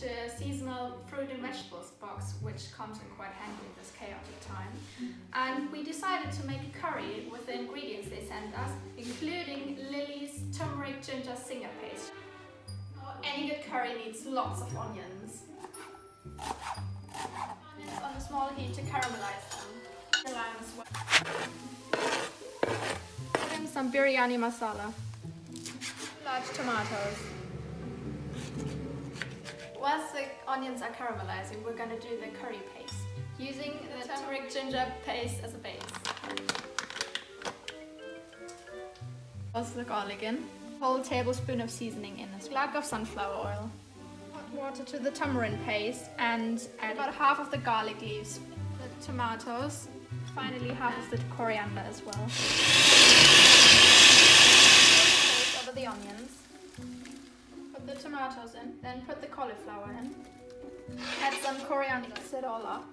To a seasonal fruit and vegetables box, which comes in quite handy in this chaotic time. And we decided to make a curry with the ingredients they sent us, including Lily's turmeric ginger singer paste. Any good curry needs lots of onions. Onions on a small heat to caramelize them. Put in some biryani masala. Large tomatoes. Whilst the onions are caramelizing, we're gonna do the curry paste using the turmeric ginger paste as a base. Also the garlic in. Whole tablespoon of seasoning in a glug of sunflower oil. Hot water to the tamarind paste and add about half of the garlic leaves, the tomatoes, finally half of the coriander as well. The onions. Put the tomatoes in, then put the cauliflower in. Add some coriander, mix it all up.